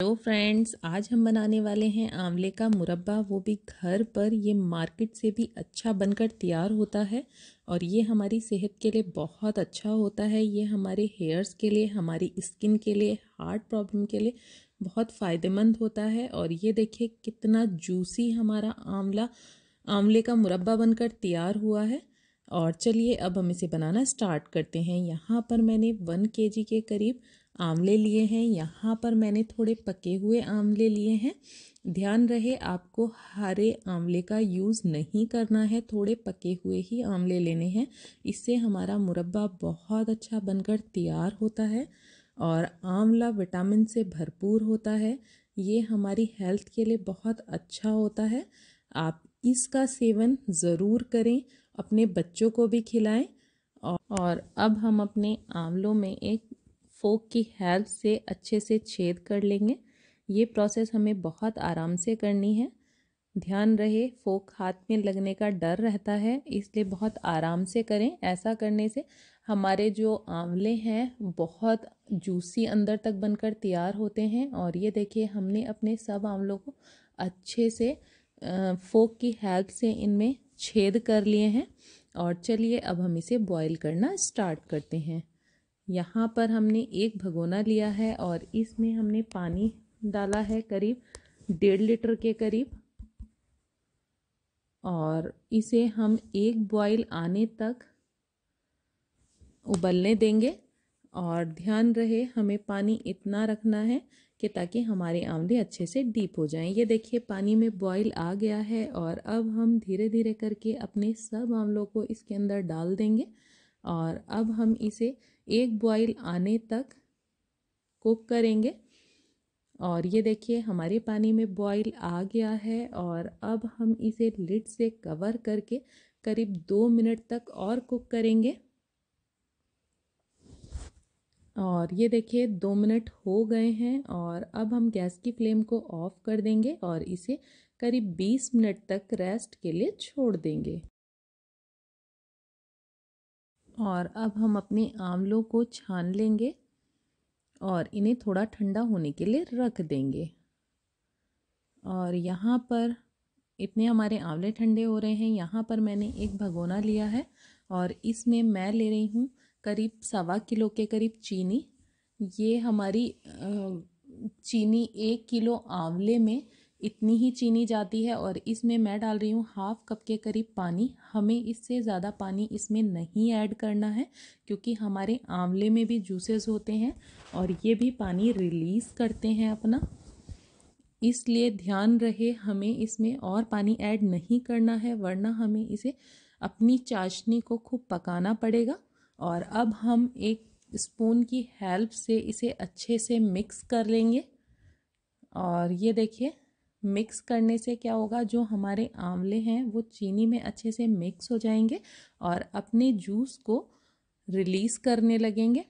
Hello friends आज हम बनाने वाले हैं आंवले का मुरब्बा। वो भी घर पर, ये मार्केट से भी अच्छा बनकर तैयार होता है और ये हमारी सेहत के लिए बहुत अच्छा होता है। ये हमारे हेयर्स के लिए, हमारी स्किन के लिए हार्ट प्रॉब्लम के लिए बहुत फ़ायदेमंद होता है। और ये देखिए कितना जूसी हमारा आंवला, आंवले का मुरब्बा बनकर तैयार हुआ है। और चलिए अब हम इसे बनाना स्टार्ट करते हैं। यहाँ पर मैंने वन के के करीब आंवले लिए हैं। यहाँ पर मैंने थोड़े पके हुए आंवले लिए हैं। ध्यान रहे, आपको हरे आंवले का यूज़ नहीं करना है। थोड़े पके हुए ही आंवले लेने हैं। इससे हमारा मुरब्बा बहुत अच्छा बनकर तैयार होता है और आंवला विटामिन से भरपूर होता है। ये हमारी हेल्थ के लिए बहुत अच्छा होता है। आप इसका सेवन ज़रूर करें, अपने बच्चों को भी खिलाएँ और अब हम अपने आंवलों में एक फोक की हेल्प से अच्छे से छेद कर लेंगे। ये प्रोसेस हमें बहुत आराम से करनी है। ध्यान रहे, फोक हाथ में लगने का डर रहता है, इसलिए बहुत आराम से करें। ऐसा करने से हमारे जो आंवले हैं, बहुत जूसी अंदर तक बनकर तैयार होते हैं। और ये देखिए, हमने अपने सब आंवलों को अच्छे से फोक की हेल्प से इनमें छेद कर लिए हैं। और चलिए, अब हम इसे बॉईल करना स्टार्ट करते हैं। यहाँ पर हमने एक भगोना लिया है और इसमें हमने पानी डाला है करीब डेढ़ लीटर के करीब। और इसे हम एक बॉईल आने तक उबलने देंगे। और ध्यान रहे, हमें पानी इतना रखना है कि ताकि हमारे आंवले अच्छे से डीप हो जाएँ। ये देखिए, पानी में बॉईल आ गया है और अब हम धीरे धीरे करके अपने सब आंवलों को इसके अंदर डाल देंगे। और अब हम इसे एक बॉईल आने तक कुक करेंगे। और ये देखिए, हमारे पानी में बॉईल आ गया है और अब हम इसे लिड से कवर करके करीब दो मिनट तक और कुक करेंगे। और ये देखिए, दो मिनट हो गए हैं और अब हम गैस की फ्लेम को ऑफ़ कर देंगे और इसे करीब बीस मिनट तक रेस्ट के लिए छोड़ देंगे। और अब हम अपने आंवलों को छान लेंगे और इन्हें थोड़ा ठंडा होने के लिए रख देंगे। और यहाँ पर इतने हमारे आंवले ठंडे हो रहे हैं। यहाँ पर मैंने एक भगोना लिया है और इसमें मैं ले रही हूँ करीब सवा किलो के करीब चीनी। ये हमारी चीनी एक किलो आंवले में इतनी ही चीनी जाती है और इसमें मैं डाल रही हूँ हाफ़ कप के करीब पानी। हमें इससे ज़्यादा पानी इसमें नहीं ऐड करना है, क्योंकि हमारे आंवले में भी जूसेस होते हैं और ये भी पानी रिलीज़ करते हैं अपना। इसलिए ध्यान रहे, हमें इसमें और पानी ऐड नहीं करना है, वरना हमें इसे अपनी चाशनी को खूब पकाना पड़ेगा। और अब हम एक स्पून की हेल्प से इसे अच्छे से मिक्स कर लेंगे। और ये देखिए मिक्स करने से क्या होगा? जो हमारे आंवले हैं, वो चीनी में अच्छे से मिक्स हो जाएँगे और अपने जूस को रिलीज़ करने लगेंगे।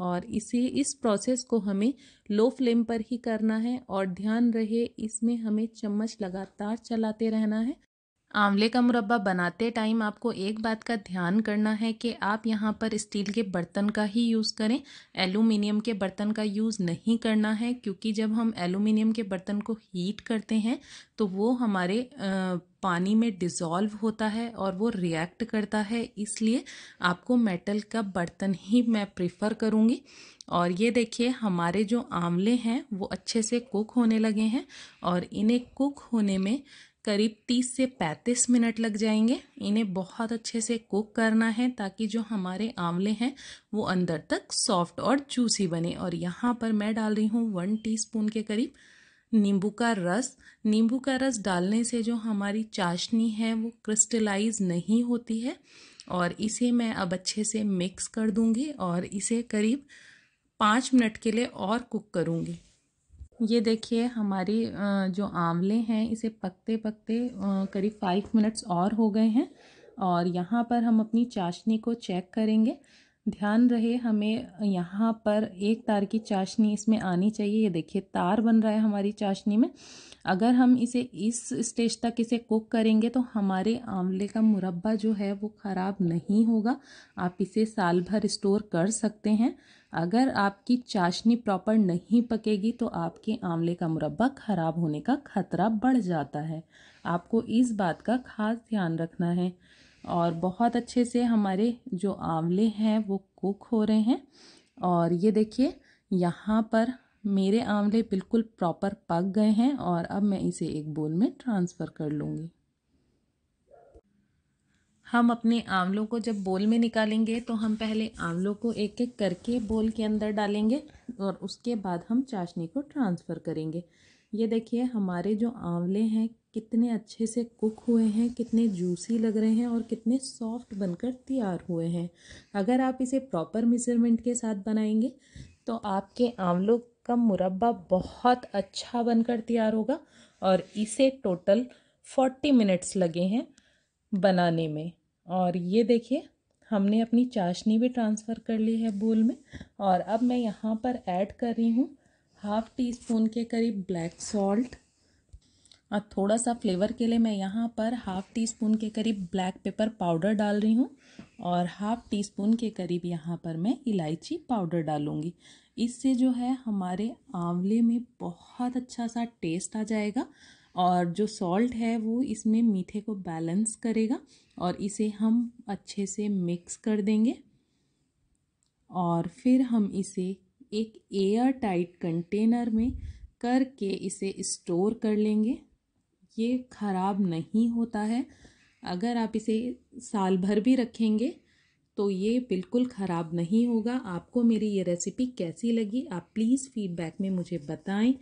और इसे, इस प्रोसेस को हमें लो फ्लेम पर ही करना है और ध्यान रहे, इसमें हमें चम्मच लगातार चलाते रहना है। आंवले का मुरब्बा बनाते टाइम आपको एक बात का ध्यान करना है कि आप यहाँ पर स्टील के बर्तन का ही यूज़ करें। एलुमिनियम के बर्तन का यूज़ नहीं करना है क्योंकि जब हम एलुमिनियम के बर्तन को हीट करते हैं तो वो हमारे पानी में डिज़ोल्व होता है और वो रिएक्ट करता है। इसलिए आपको मेटल का बर्तन ही मैं प्रेफर करूँगी। और ये देखिए, हमारे जो आंवले हैं, वो अच्छे से कुक होने लगे हैं और इन्हें कुक होने में करीब 30 से 35 मिनट लग जाएँगे। इन्हें बहुत अच्छे से कुक करना है ताकि जो हमारे आंवले हैं, वो अंदर तक सॉफ्ट और जूसी बने। और यहाँ पर मैं डाल रही हूँ वन टीस्पून के करीब नींबू का रस। नींबू का रस डालने से जो हमारी चाशनी है, वो क्रिस्टलाइज नहीं होती है और इसे मैं अब अच्छे से मिक्स कर दूँगी और इसे करीब पाँच मिनट के लिए और कुक करूँगी। ये देखिए, हमारी जो आंवले हैं, इसे पकते पकते करीब फाइव मिनट्स और हो गए हैं और यहाँ पर हम अपनी चाशनी को चेक करेंगे। ध्यान रहे, हमें यहाँ पर एक तार की चाशनी इसमें आनी चाहिए। ये देखिए, तार बन रहा है हमारी चाशनी में। अगर हम इसे इस स्टेज तक इसे कुक करेंगे तो हमारे आंवले का मुरब्बा जो है वो ख़राब नहीं होगा। आप इसे साल भर स्टोर कर सकते हैं। अगर आपकी चाशनी प्रॉपर नहीं पकेगी तो आपके आंवले का मुरब्बा ख़राब होने का खतरा बढ़ जाता है। आपको इस बात का खास ध्यान रखना है। और बहुत अच्छे से हमारे जो आंवले हैं वो कुक हो रहे हैं। और ये देखिए, यहाँ पर मेरे आंवले बिल्कुल प्रॉपर पक गए हैं और अब मैं इसे एक बोल में ट्रांसफ़र कर लूँगी। हम अपने आंवलों को जब बोल में निकालेंगे तो हम पहले आंवलों को एक एक करके बोल के अंदर डालेंगे और उसके बाद हम चाशनी को ट्रांसफ़र करेंगे। ये देखिए, हमारे जो आंवले हैं कितने अच्छे से कुक हुए हैं, कितने जूसी लग रहे हैं और कितने सॉफ्ट बनकर तैयार हुए हैं। अगर आप इसे प्रॉपर मेज़रमेंट के साथ बनाएँगे तो आपके आंवलों का मुरब्बा बहुत अच्छा बनकर तैयार होगा और इसे टोटल फोर्टी मिनट्स लगे हैं बनाने में। और ये देखिए, हमने अपनी चाशनी भी ट्रांसफ़र कर ली है बोल में और अब मैं यहाँ पर ऐड कर रही हूँ हाफ़ टी स्पून के करीब ब्लैक सॉल्ट और थोड़ा सा फ्लेवर के लिए मैं यहाँ पर हाफ़ टी स्पून के करीब ब्लैक पेपर पाउडर डाल रही हूँ और हाफ़ टी स्पून के करीब यहाँ पर मैं इलायची पाउडर डालूँगी। इससे जो है हमारे आंवले में बहुत अच्छा सा टेस्ट आ जाएगा और जो सॉल्ट है वो इसमें मीठे को बैलेंस करेगा और इसे हम अच्छे से मिक्स कर देंगे और फिर हम इसे एक एयर टाइट कंटेनर में करके इसे स्टोर कर लेंगे। ये ख़राब नहीं होता है। अगर आप इसे साल भर भी रखेंगे तो ये बिल्कुल ख़राब नहीं होगा। आपको मेरी ये रेसिपी कैसी लगी, आप प्लीज़ फीडबैक में मुझे बताएँ।